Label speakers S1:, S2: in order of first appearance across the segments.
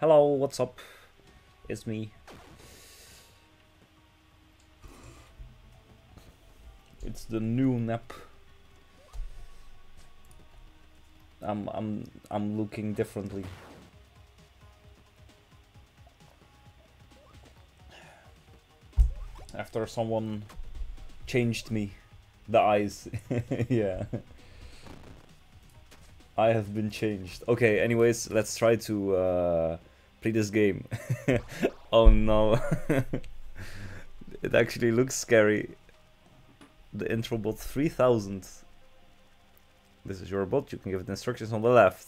S1: Hello, what's up? It's me. It's the new nap. I'm I'm I'm looking differently. After someone changed me, the eyes. yeah. I have been changed. Okay, anyways, let's try to uh, play this game. oh no. it actually looks scary. The intro bot 3000. This is your bot, you can give it instructions on the left.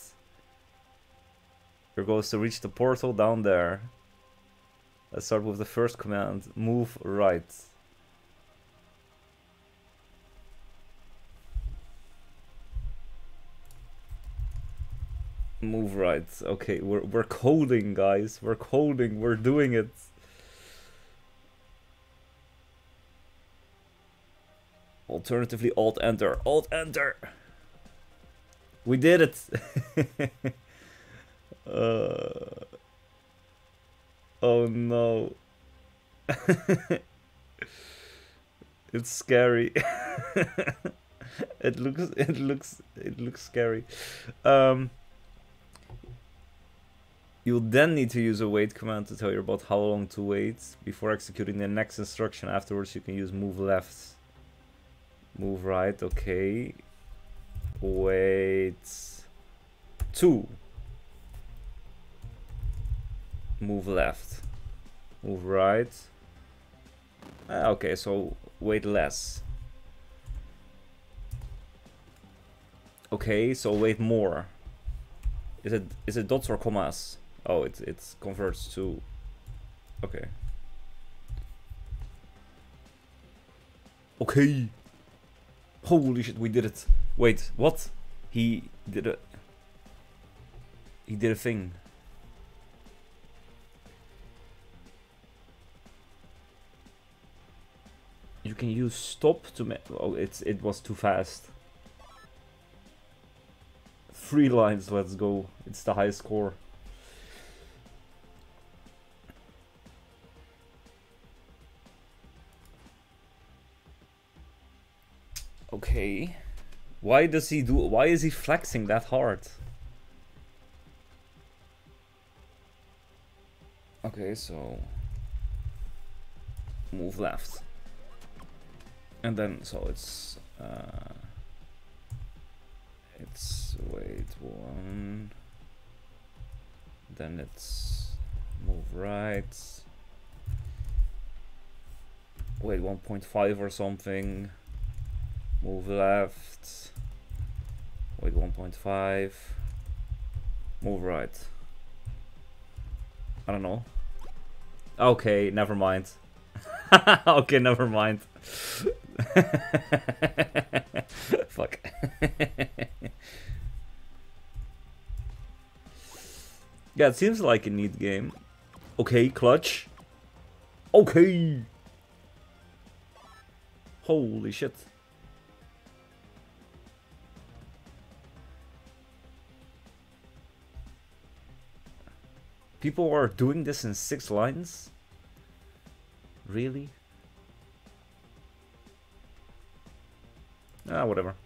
S1: Your goal is to reach the portal down there. Let's start with the first command, move right. Move right. Okay, we're we're coding, guys. We're coding. We're doing it. Alternatively, Alt Enter. Alt Enter. We did it. uh, oh no. it's scary. it looks. It looks. It looks scary. Um. You'll then need to use a wait command to tell your bot how long to wait before executing the next instruction. Afterwards, you can use move left. Move right, okay. Wait. Two. Move left. Move right. Ah, okay, so wait less. Okay, so wait more. Is it is it dots or commas? Oh, it it converts to. Okay. Okay. Holy shit, we did it. Wait, what? He did a... He did a thing. You can use stop to make... Oh, it's, it was too fast. Three lines, let's go. It's the highest score. Okay. Why does he do why is he flexing that hard? Okay, so move left. And then so it's uh it's wait one then it's move right wait 1.5 or something Move left. Wait, 1.5. Move right. I don't know. Okay, never mind. okay, never mind. Fuck. yeah, it seems like a neat game. Okay, clutch. Okay. Holy shit. People are doing this in six lines? Really? Ah, whatever.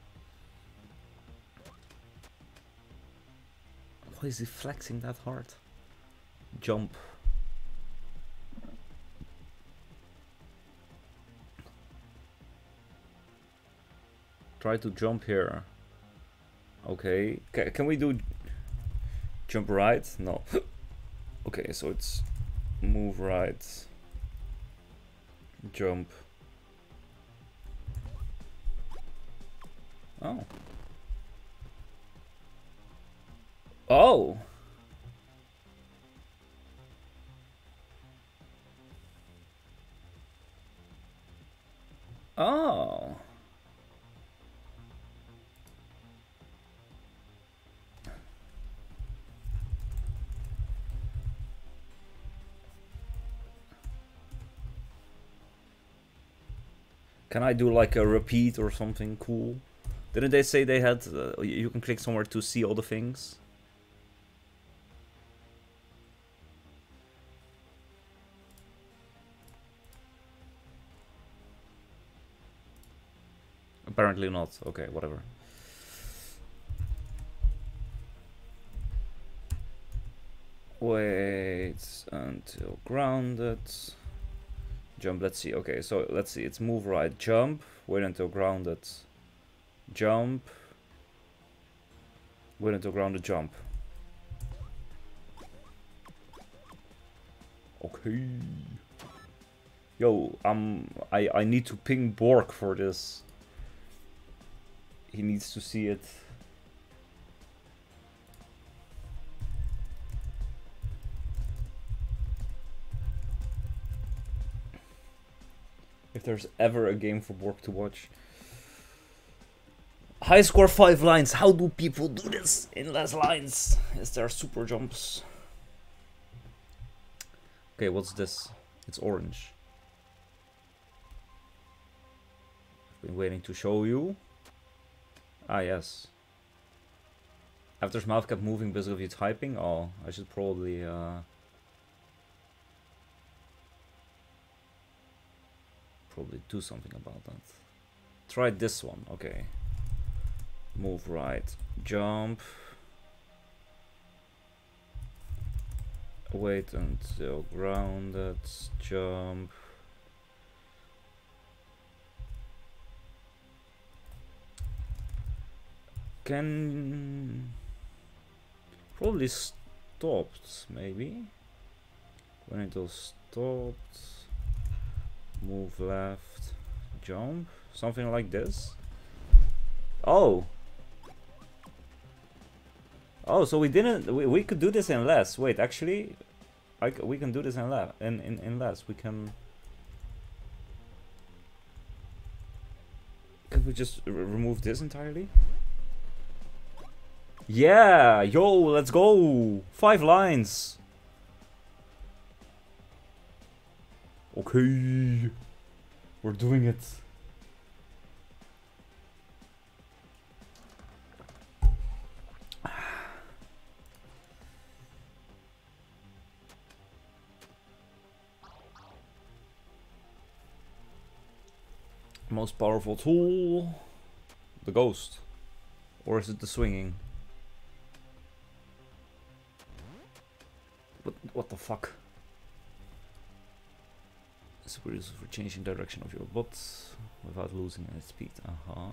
S1: Why is he flexing that hard? Jump. Try to jump here. Okay. C can we do jump right? No. Okay, so it's move right, jump. Oh. Oh! Oh. Can I do like a repeat or something cool? Didn't they say they had, uh, you can click somewhere to see all the things? Apparently not, okay, whatever. Wait until grounded. Jump, let's see. Okay, so let's see. It's move right, jump, wait until grounded, jump, wait until grounded, jump. Okay. Yo, um, I, I need to ping Bork for this. He needs to see it. There's ever a game for Bork to watch. High score 5 lines. How do people do this in less lines? Is there super jumps? Okay, what's this? It's orange. I've been waiting to show you. Ah, yes. After's mouth kept moving because of you typing. Oh, I should probably... Uh, probably do something about that. Try this one, okay. Move right, jump. Wait until grounded, jump. Can probably stopped maybe when it was stopped move left jump something like this. Oh. Oh so we didn't we, we could do this in less. Wait actually I, we can do this in less in, in, in less. We can can we just remove this entirely? Yeah yo let's go. Five lines Okay. We're doing it. Most powerful tool? The ghost. Or is it the swinging? What, what the fuck? Super useful for changing direction of your bot without losing any speed. Uh-huh.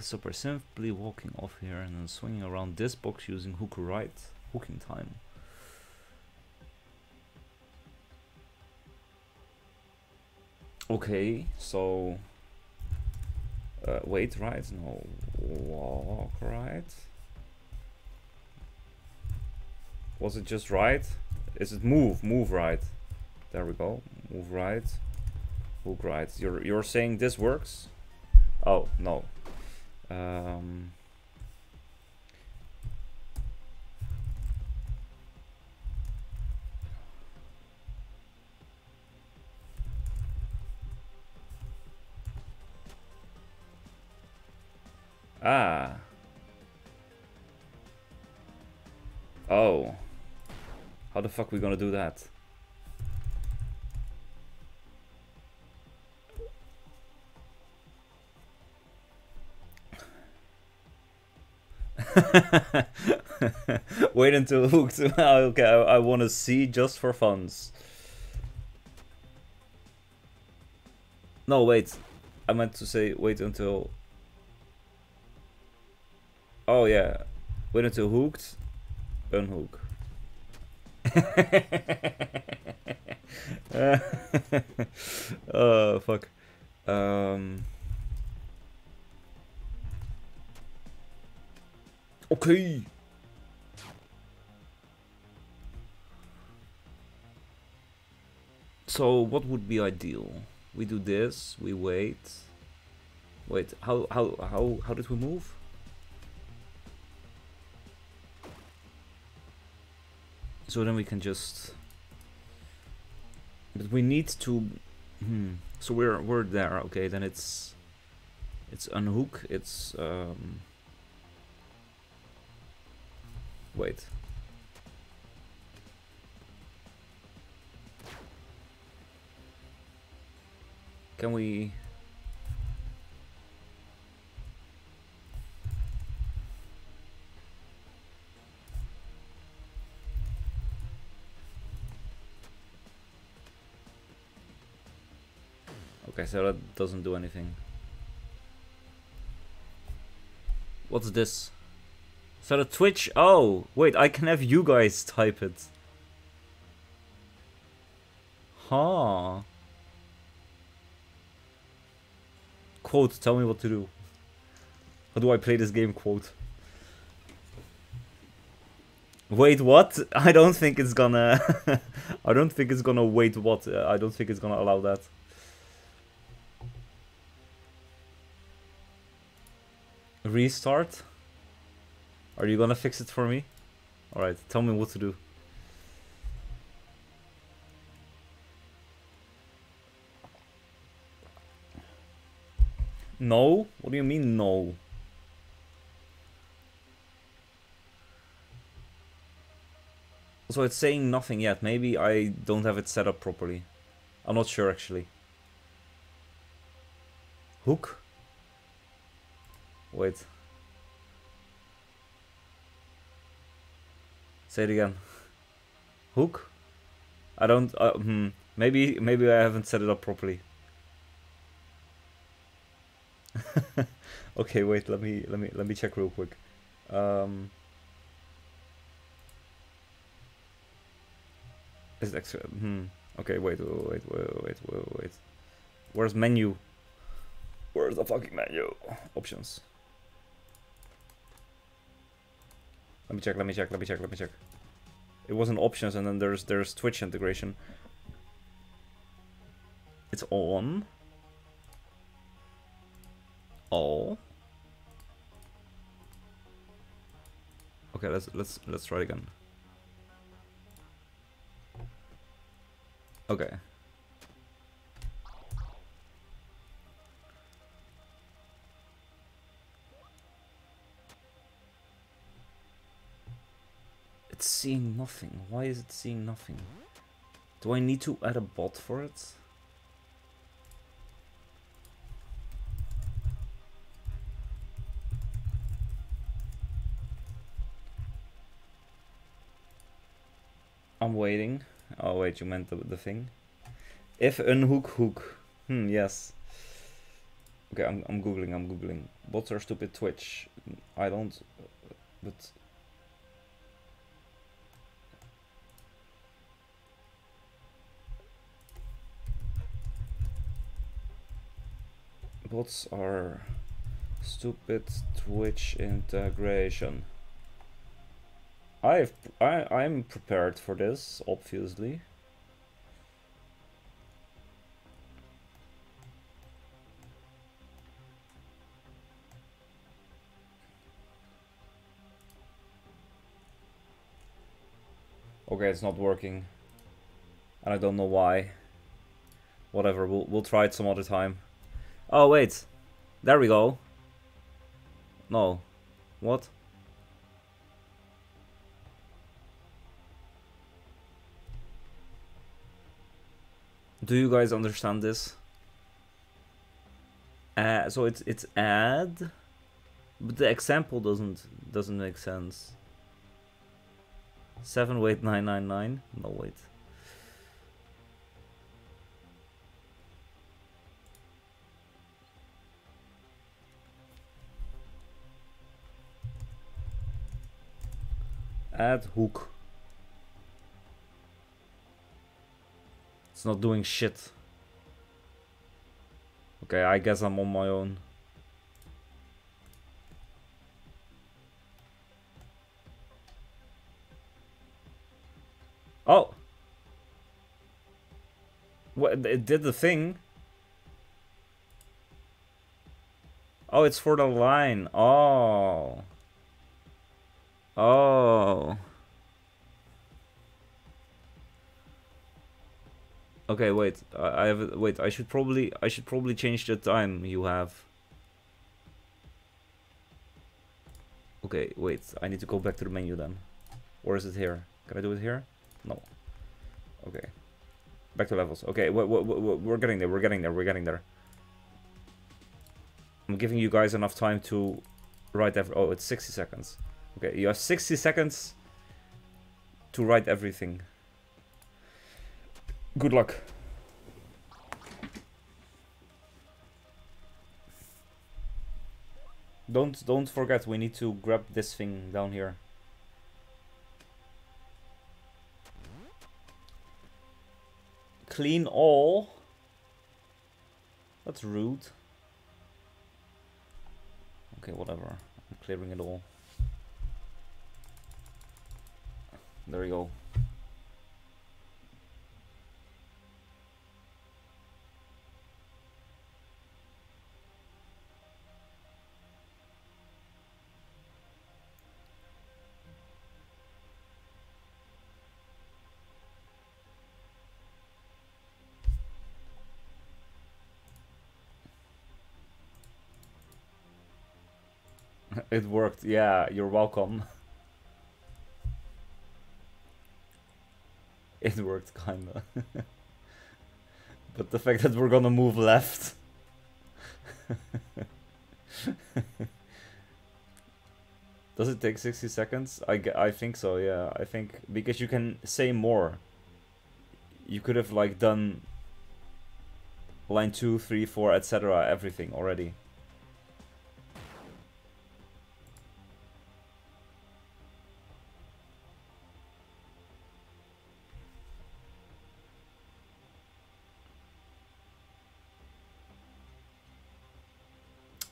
S1: Super simply walking off here and then swinging around this box using hook right hooking time. Okay, so uh, wait right, no walk right. Was it just right? Is it move? Move right. There we go. Move right. Hook right. You're you're saying this works? Oh no. Um, Ah. Oh. How the fuck we gonna do that? Wait until hooked. okay, I, I want to see just for funs. No, wait. I meant to say wait until. Oh yeah, wait until hooked, unhook. oh fuck. Um. Okay. So what would be ideal? We do this, we wait. Wait, how how how how did we move? So then we can just but we need to hmm so we're we're there, okay, then it's it's unhook, it's um Wait. Can we... Okay, so that doesn't do anything. What's this? So the Twitch... Oh, wait, I can have you guys type it. Huh. Quote, tell me what to do. How do I play this game, quote? Wait, what? I don't think it's gonna... I don't think it's gonna wait what? Uh, I don't think it's gonna allow that. Restart? Are you gonna fix it for me? Alright, tell me what to do. No? What do you mean no? So it's saying nothing yet. Maybe I don't have it set up properly. I'm not sure actually. Hook? Wait. Say it again. Hook? I don't. Uh, hmm. Maybe maybe I haven't set it up properly. okay, wait. Let me let me let me check real quick. Um, is extra? Hmm. Okay, wait, wait, wait, wait, wait, wait. Where's menu? Where's the fucking menu? Options. Let me check, let me check, let me check, let me check. It was in options and then there's there's Twitch integration. It's on. All. Okay, let's let's let's try it again. Okay. Seeing nothing. Why is it seeing nothing? Do I need to add a bot for it? I'm waiting. Oh wait, you meant the, the thing? If unhook hook. Hmm, yes. Okay, I'm, I'm googling, I'm googling. Bots are stupid Twitch. I don't... But bots are stupid Twitch integration. I've I I'm prepared for this, obviously. Okay, it's not working. And I don't know why. Whatever, we'll we'll try it some other time. Oh, wait. There we go. No. What? Do you guys understand this? Uh, so it's it's add, but the example doesn't doesn't make sense. Seven wait nine nine nine. No wait. Add hook. It's not doing shit. Okay, I guess I'm on my own. Oh! What, it did the thing. Oh, it's for the line. Oh. Oh. Okay, wait. I, have wait. I should probably I should probably change the time you have. Okay, wait. I need to go back to the menu then. Or is it here? Can I do it here? No. Okay. Back to levels. Okay, we're, we're, we're getting there. We're getting there. We're getting there. I'm giving you guys enough time to write every... Oh, it's 60 seconds. Okay, you have 60 seconds to write everything. Good luck. Don't don't forget we need to grab this thing down here. Clean all. That's rude. Okay, whatever. I'm clearing it all. There we go. it worked. Yeah, you're welcome. it worked, kinda. but the fact that we're gonna move left... Does it take 60 seconds? I, I think so, yeah. I think... Because you can say more. You could have, like, done... Line 2, 3, 4, etc. Everything already.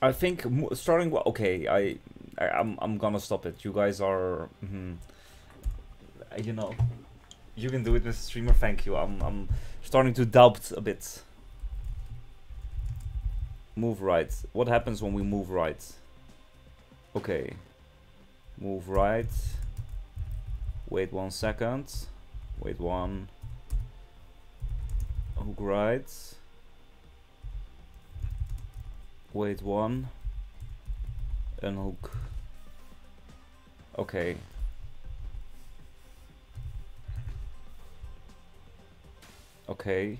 S1: I think starting okay, I, I am I'm, I'm gonna stop it. You guys are, mm, you know, you can do it, Mr. Streamer. Thank you. I'm I'm starting to doubt a bit. Move right. What happens when we move right? Okay. Move right. Wait one second. Wait one. Hook right wait one. And hook okay. Okay.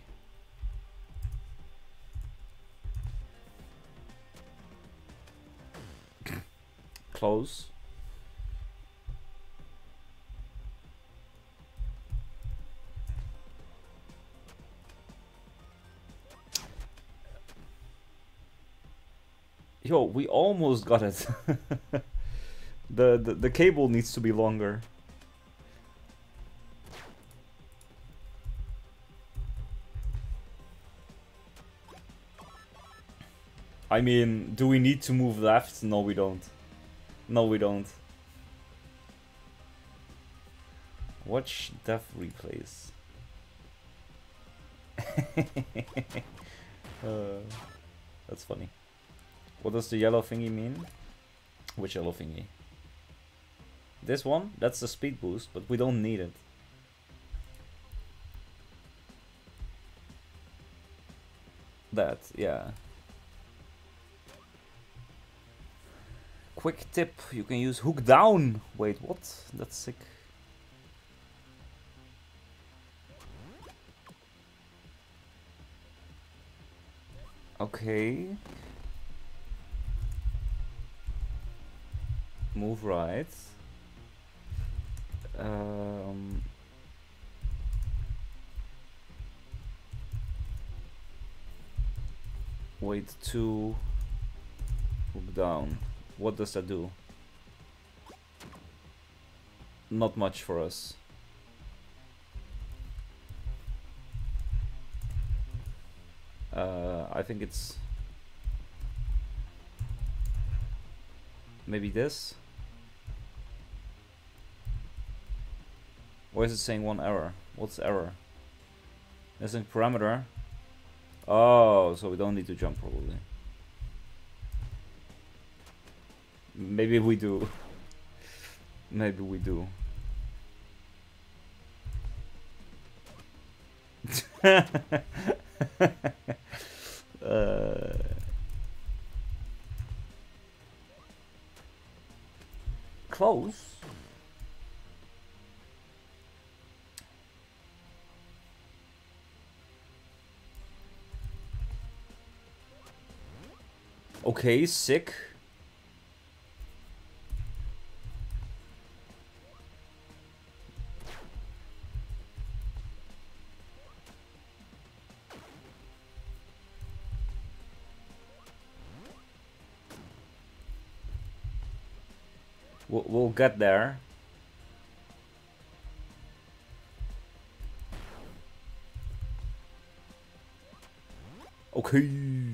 S1: Close Yo, we almost got it. the, the the cable needs to be longer. I mean, do we need to move left? No, we don't. No, we don't. Watch death replays. uh, that's funny. What does the yellow thingy mean? Which yellow thingy? This one? That's the speed boost, but we don't need it. That, yeah. Quick tip, you can use hook down. Wait, what? That's sick. Okay. Move right. Um, wait two hook down. What does that do? Not much for us. Uh, I think it's maybe this. Why is it saying one error? What's error? Missing parameter. Oh, so we don't need to jump probably. Maybe we do. Maybe we do. uh, close. Okay, sick. We'll, get there. Okay.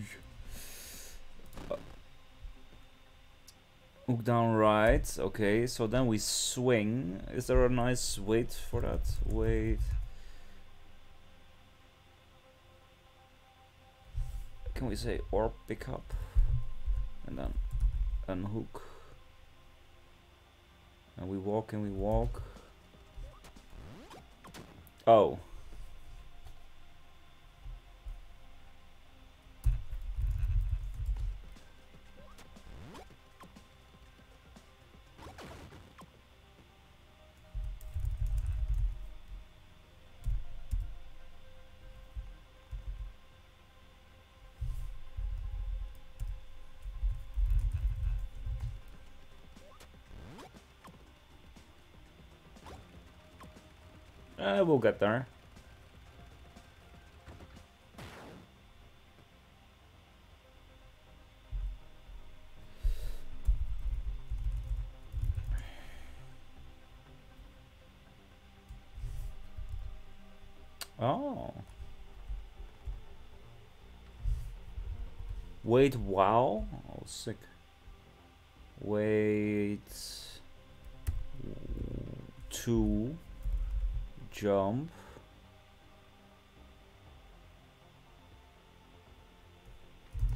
S1: Hook down right. Okay, so then we swing. Is there a nice wait for that? Wait. Can we say or pick up? And then unhook. And we walk and we walk. Oh. Uh, we'll get there. Oh. Wait, wow. Oh, sick. Wait. Two jump.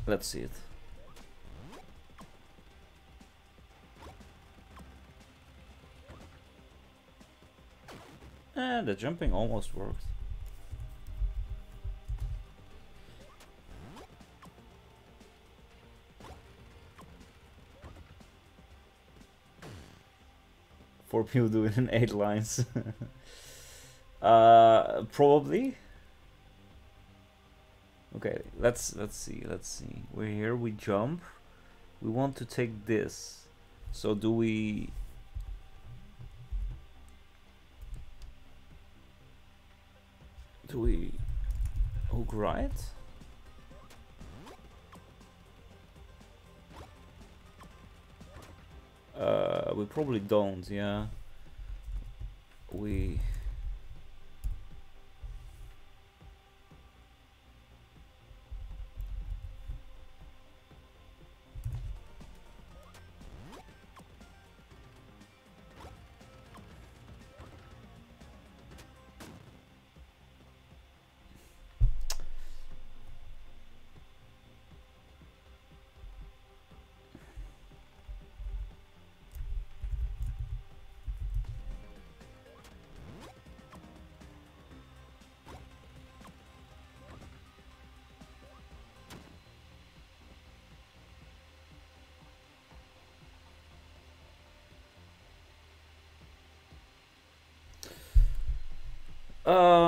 S1: Let's see it. And the jumping almost worked. Four people doing in eight lines. Uh, probably. Okay, let's let's see. Let's see. We're here. We jump. We want to take this. So do we? Do we hook right? Uh, we probably don't. Yeah. We.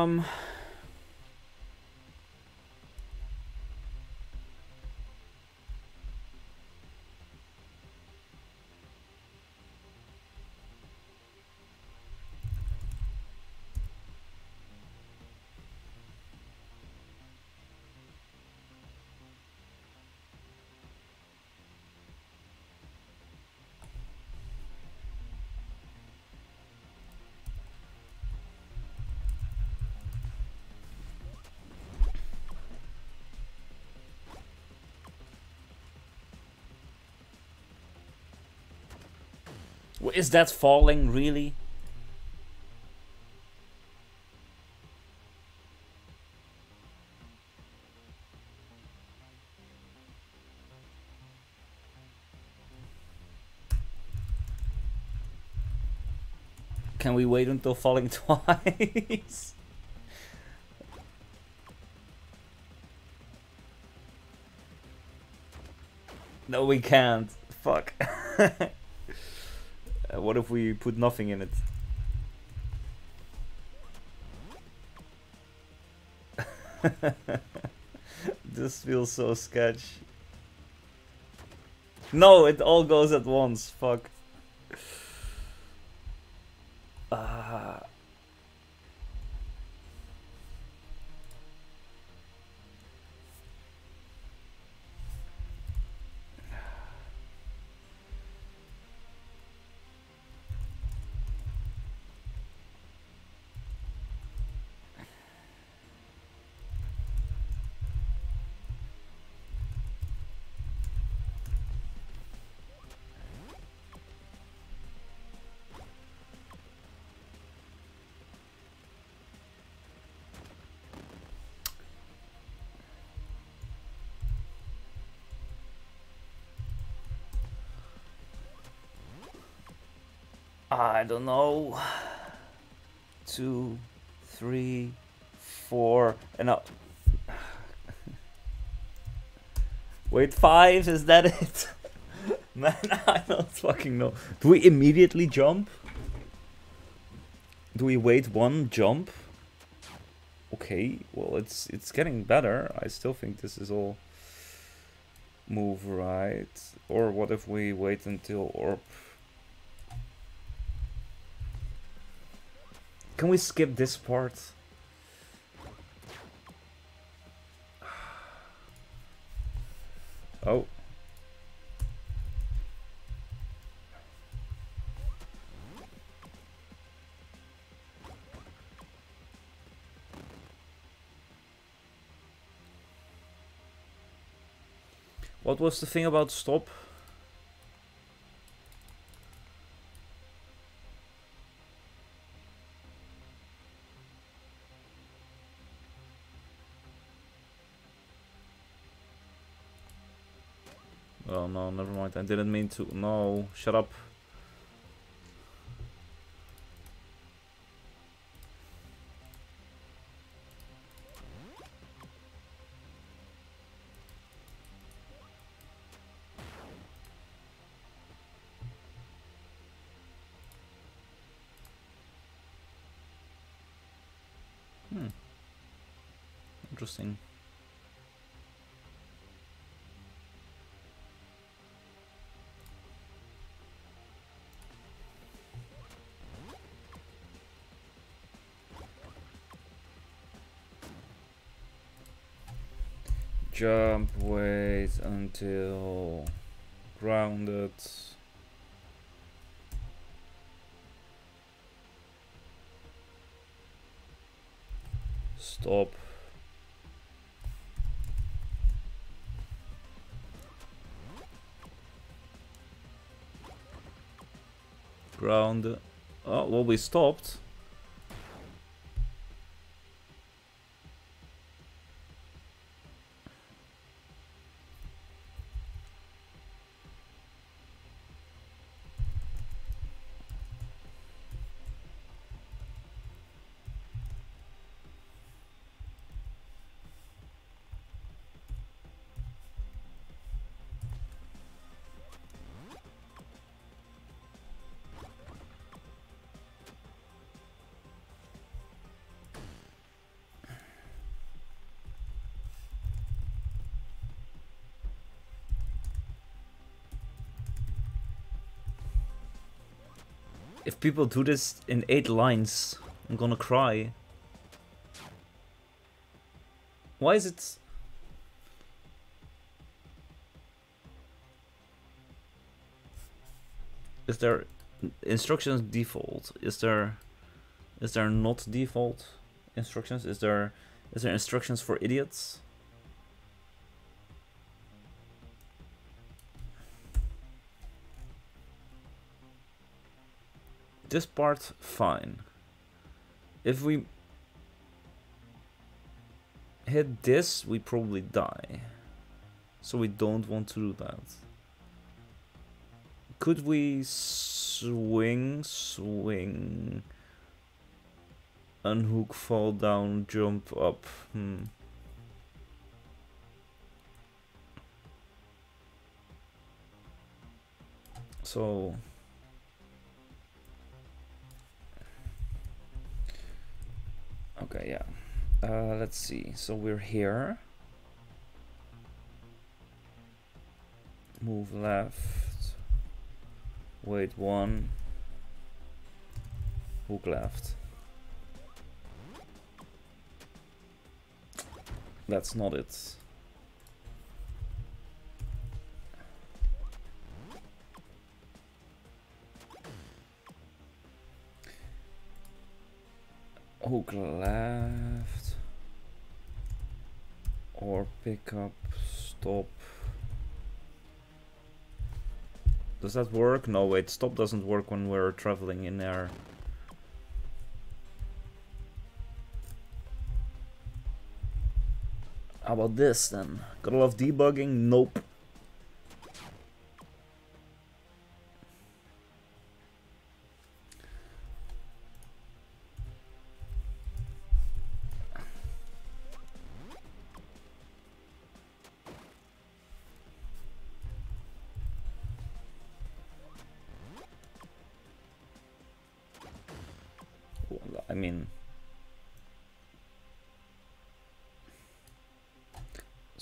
S1: Um. Is that falling, really? Can we wait until falling twice? no, we can't. Fuck. What if we put nothing in it? this feels so sketch. No, it all goes at once. Fuck. Ah. Uh. I don't know. Two, three, four, and up. Wait, five? Is that it? Man, I don't fucking know. Do we immediately jump? Do we wait one jump? Okay, well it's it's getting better. I still think this is all move right. Or what if we wait until orb? Can we skip this part? Oh. What was the thing about stop? Oh no. I didn't mean to. No, shut up. Hmm. Interesting. Jump, wait until grounded. Stop. Ground. Oh, well, we stopped. If people do this in eight lines, I'm gonna cry. Why is it... Is there instructions default? Is there is there not default instructions? Is there is there instructions for idiots? This part, fine. If we hit this, we probably die. So we don't want to do that. Could we swing, swing, unhook, fall down, jump up? Hmm. So Okay, yeah. Uh, let's see. So we're here. Move left. Wait one. Hook left. That's not it. Hook left. Or pick up stop. Does that work? No wait stop doesn't work when we're traveling in air. How about this then? Gotta love debugging? Nope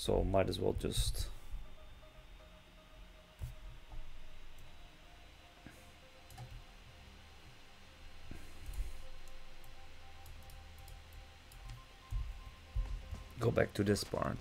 S1: So might as well just... Go back to this part.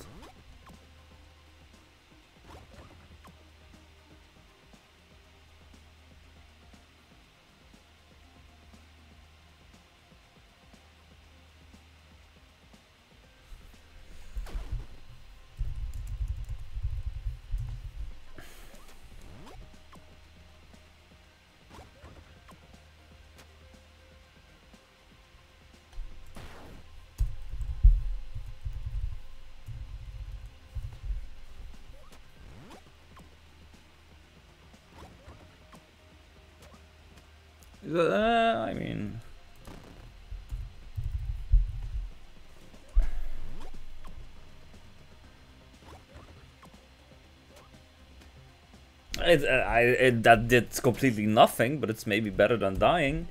S1: It, uh, I, it, that did completely nothing, but it's maybe better than dying.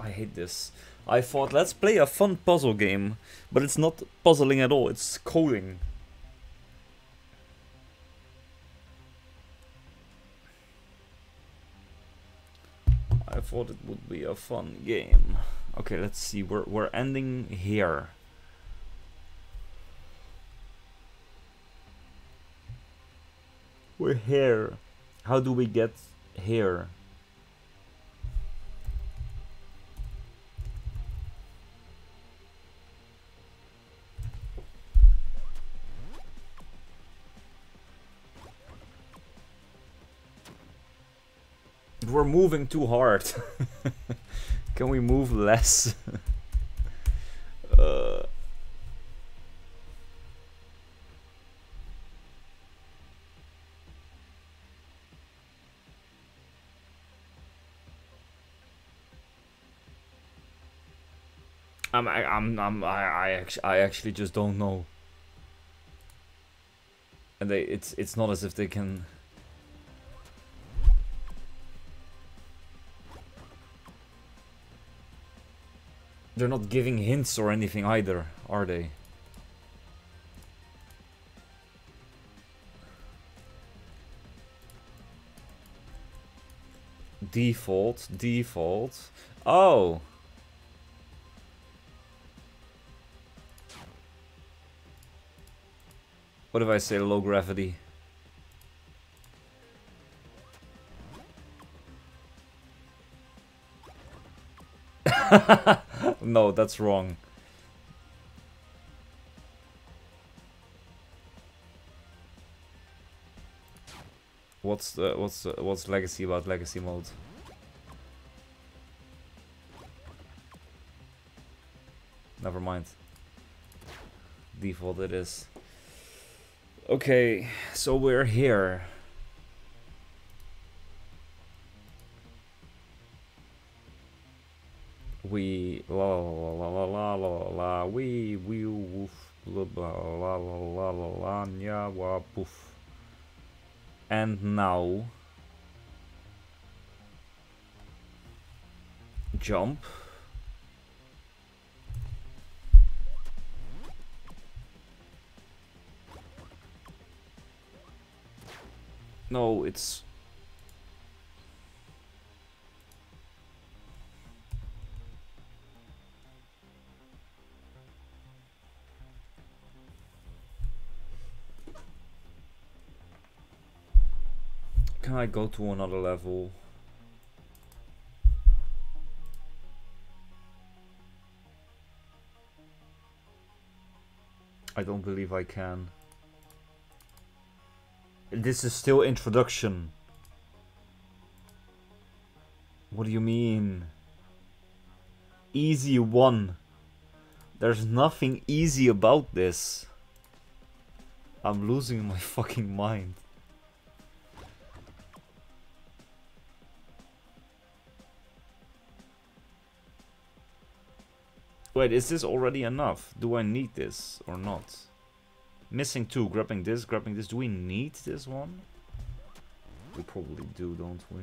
S1: I hate this. I thought, let's play a fun puzzle game, but it's not puzzling at all, it's coding. I thought it would be a fun game. Okay, let's see. We're we're ending here. We're here. How do we get here? We're moving too hard. Can we move less? I'm I, I'm I'm I I actually just don't know. And they it's it's not as if they can They're not giving hints or anything either, are they? Default, default. Oh! What if I say low gravity? no, that's wrong. What's the what's the, what's legacy about legacy mode? Never mind. Default it is. Okay, so we're here. we la la la la la la la we we woof blah blah la la la la la nya wa poof. And now jump. No, it's Can I go to another level? I don't believe I can. This is still introduction. What do you mean? Easy one. There's nothing easy about this. I'm losing my fucking mind. Wait, is this already enough? Do I need this or not? Missing two, grabbing this, grabbing this. Do we need this one? We probably do, don't we?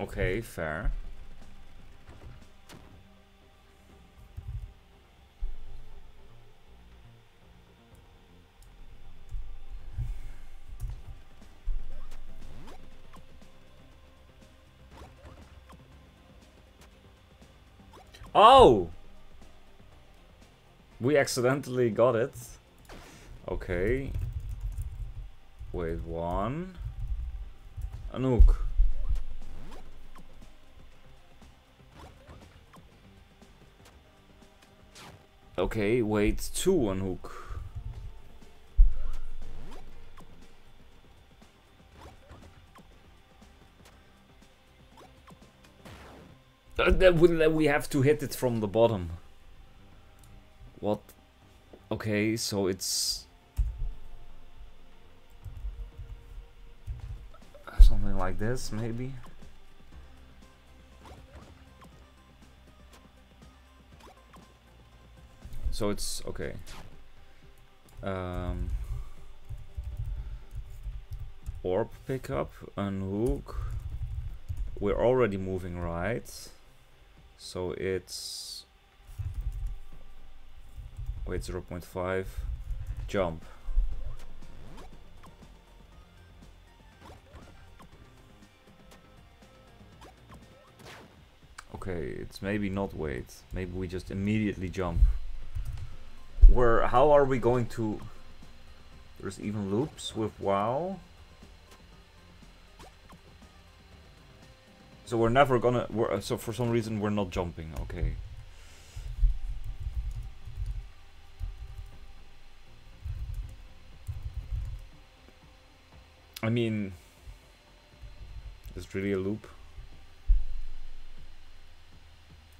S1: Okay, fair. Oh! We accidentally got it. Okay. Wait, one. unhook. Okay, wait, two unhook. hook. Uh, that we have to hit it from the bottom. What? Okay, so it's... Something like this, maybe? So it's... okay. Um, orb pickup, unhook. We're already moving right. So it's wait 0.5 jump. Okay, it's maybe not wait. Maybe we just immediately jump. Where how are we going to there's even loops with wow. So we're never gonna. We're, uh, so for some reason we're not jumping. Okay. I mean, it's really a loop.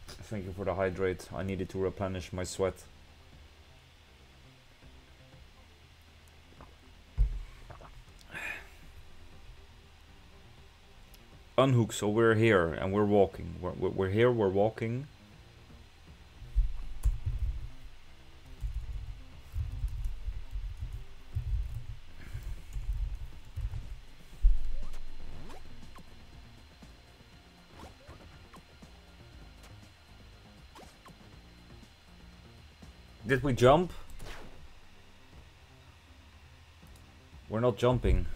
S1: Thank you for the hydrate. I needed to replenish my sweat. Unhook, so we're here and we're walking. We're, we're here, we're walking. Did we jump? We're not jumping.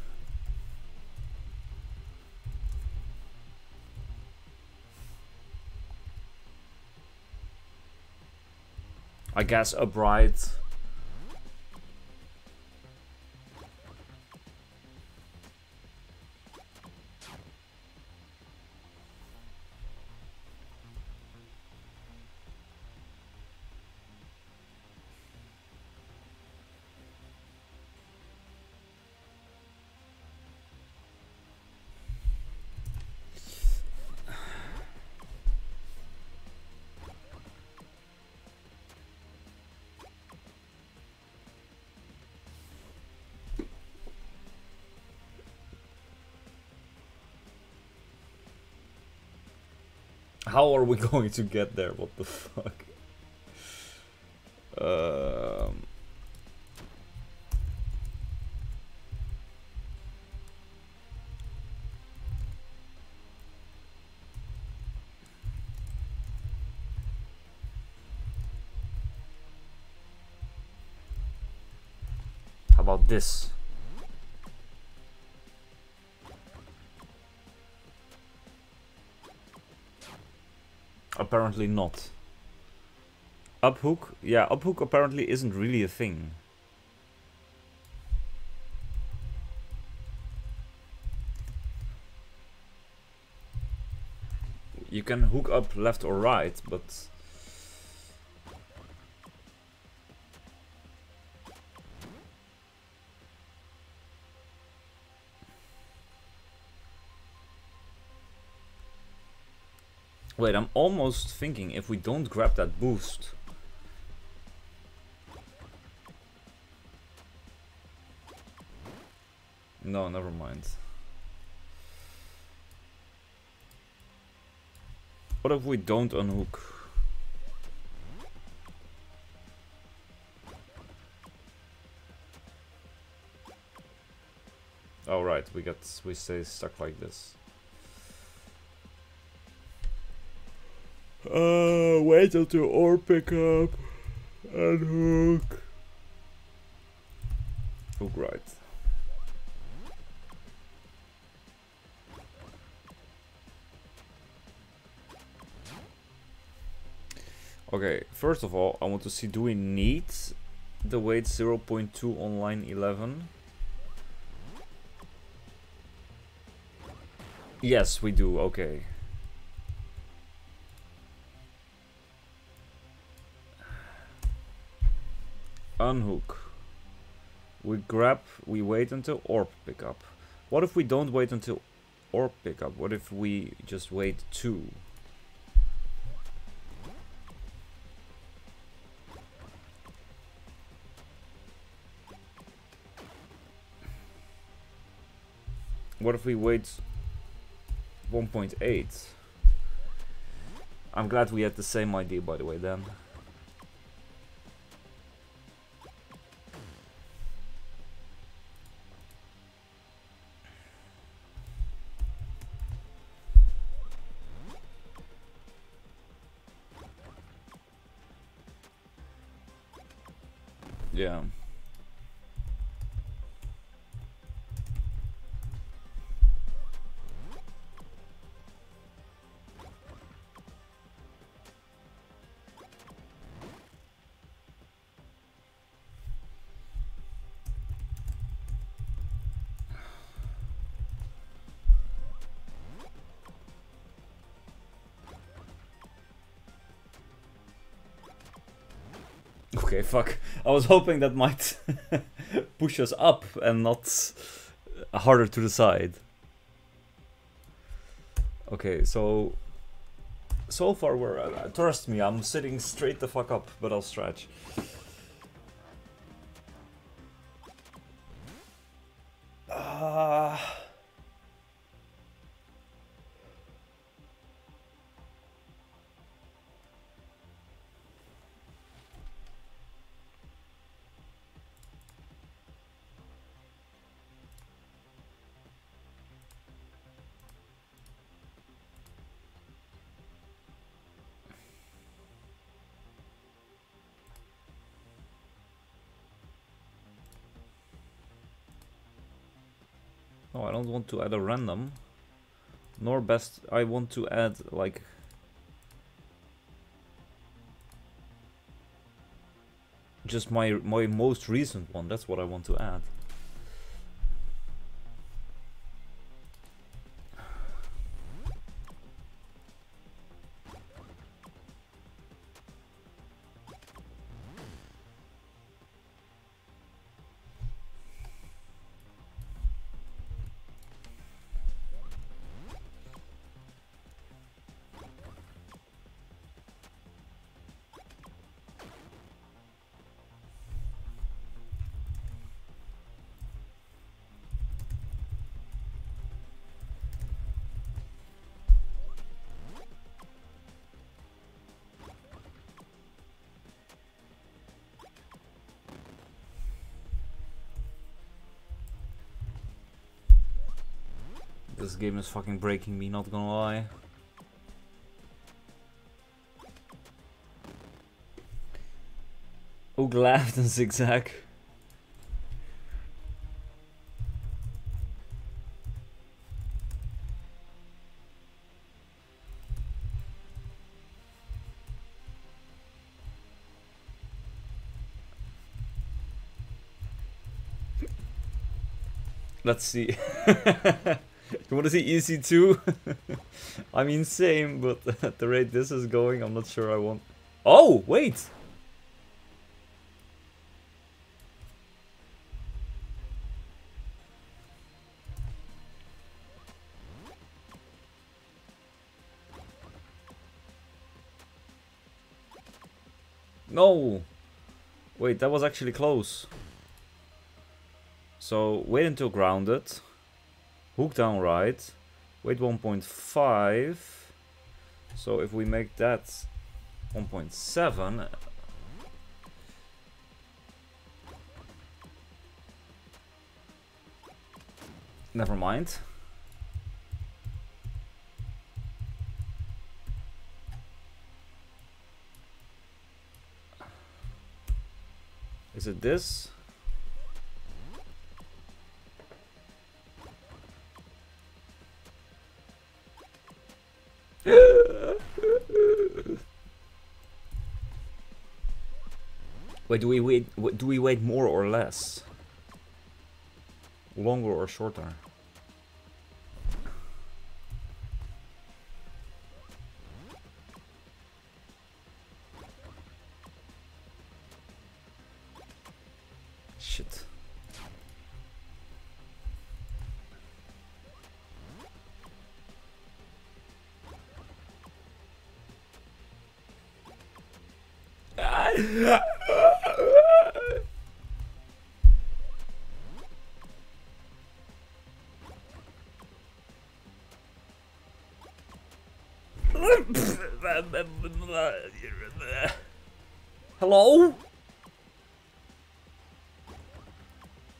S1: I guess upright. How are we going to get there? What the fuck? Um... How about this? Apparently not. Uphook? Yeah, uphook apparently isn't really a thing. You can hook up left or right, but... Wait, I'm almost thinking if we don't grab that boost. No, never mind. What if we don't unhook? Oh right, we got we stay stuck like this. Uh, wait until orb pickup and hook. Hook right. Okay, first of all, I want to see do we need the wait 0.2 on line 11? Yes, we do, okay. Unhook. We grab, we wait until orb pickup. What if we don't wait until orb pickup? What if we just wait two? What if we wait 1.8? I'm glad we had the same idea by the way then. Okay, fuck. I was hoping that might push us up and not harder to the side. Okay, so so far we're uh, trust me, I'm sitting straight the fuck up, but I'll stretch. Don't want to add a random. Nor best, I want to add like... Just my, my most recent one, that's what I want to add. This game is fucking breaking me, not gonna lie. Ook laughed and zigzag. Let's see. you want to see EC2? I mean, same, but at the rate this is going, I'm not sure I want. Oh, wait! No! Wait, that was actually close. So, wait until grounded hook down right, wait 1.5. So if we make that 1.7, never mind. Is it this? Wait, do we wait? Do we wait more or less? Longer or shorter?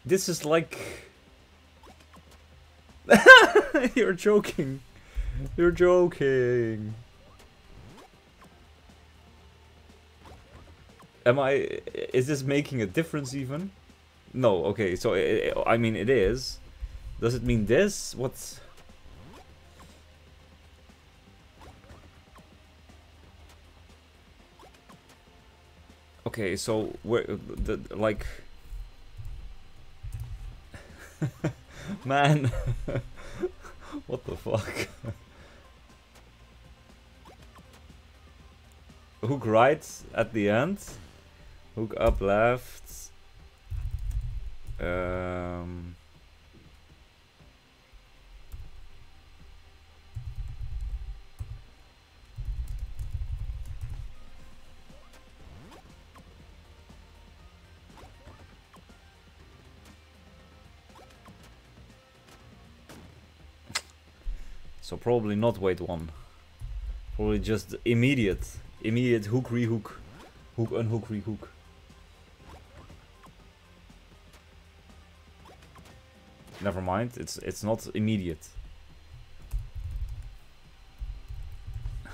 S1: This is like... You're joking. You're joking. Am I... Is this making a difference even? No, okay, so it, I mean it is. Does it mean this? What's... Okay, so where the like Man What the fuck? Hook right at the end. Hook up left. Um So probably not wait one. Probably just immediate. Immediate hook rehook. Hook unhook rehook. Never mind, it's it's not immediate.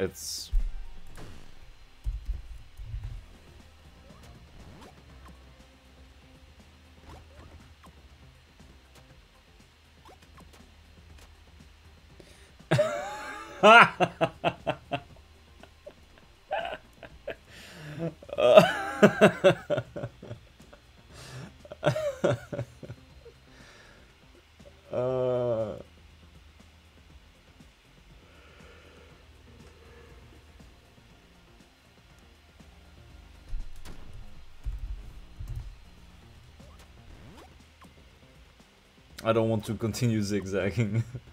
S1: It's I don't want to continue zigzagging.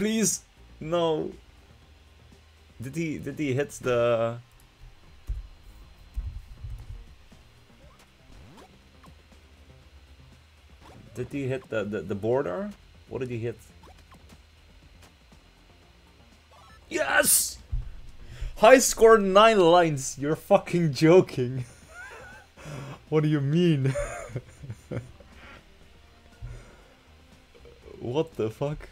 S1: Please, no. Did he did he hit the Did he hit the, the, the border? What did he hit? Yes! High score 9 lines. You're fucking joking. what do you mean? what the fuck?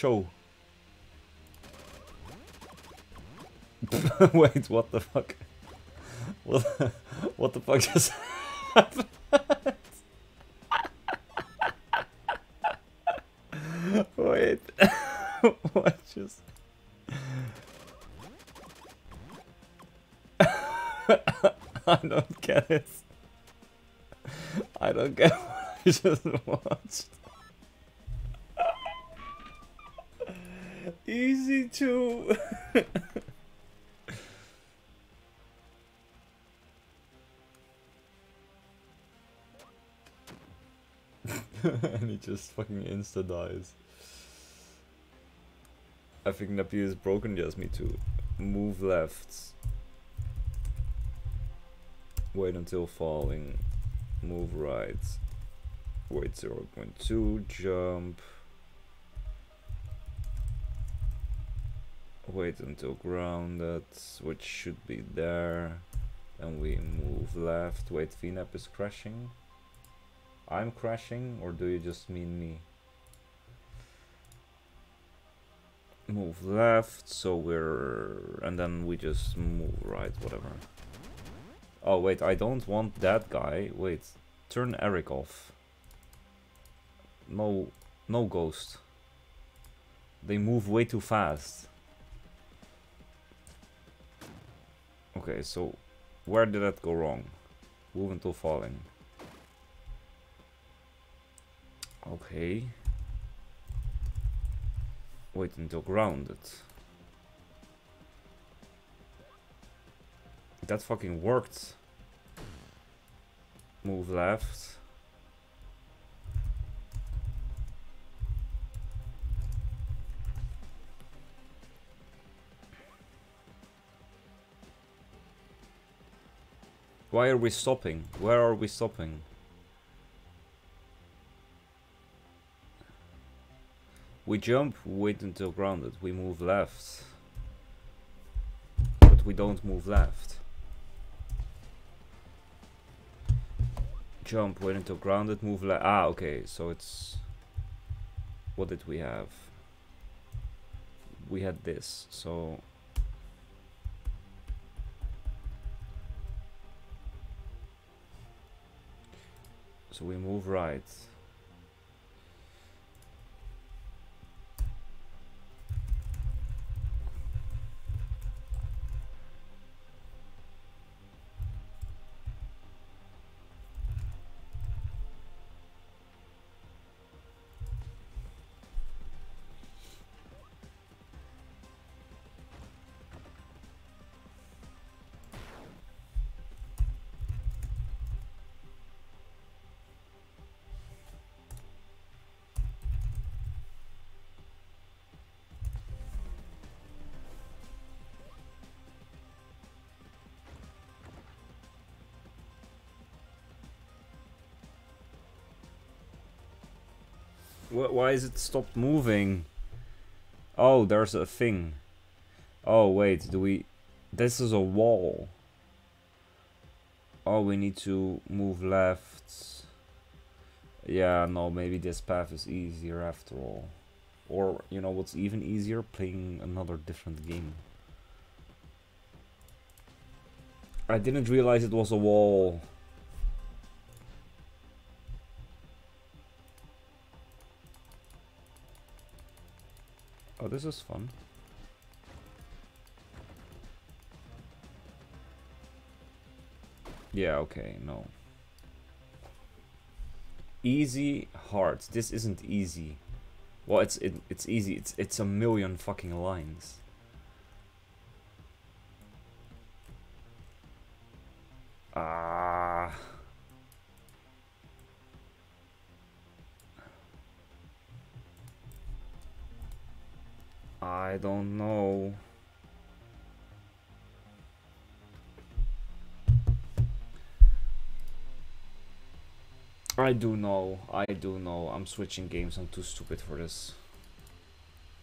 S1: Show. Wait, what the fuck? What, what the fuck just happened? Wait. what just... I don't get it. I don't get what I just watched. Easy to... and he just fucking insta dies. I think Napier is broken, just me to move left. Wait until falling. Move right. Wait 0 0.2, jump. Wait until grounded, which should be there. and we move left. Wait, VNAP is crashing. I'm crashing, or do you just mean me? Move left, so we're... and then we just move right, whatever. Oh, wait, I don't want that guy. Wait, turn Eric off. No, no ghost. They move way too fast. Okay, so where did that go wrong? Move until falling. Okay. Wait until grounded. That fucking worked. Move left. Why are we stopping? Where are we stopping? We jump, wait until grounded. We move left. But we don't move left. Jump, wait until grounded, move left. Ah, okay, so it's... What did we have? We had this, so... So we move right. Wh why is it stopped moving? Oh, there's a thing. Oh, wait, do we... This is a wall. Oh, we need to move left. Yeah, no, maybe this path is easier after all. Or, you know what's even easier? Playing another different game. I didn't realize it was a wall. Oh, this is fun. Yeah, okay, no. Easy, hard. This isn't easy. Well, it's it, it's easy. It's it's a million fucking lines. Ah. I don't know. I do know, I do know. I'm switching games, I'm too stupid for this.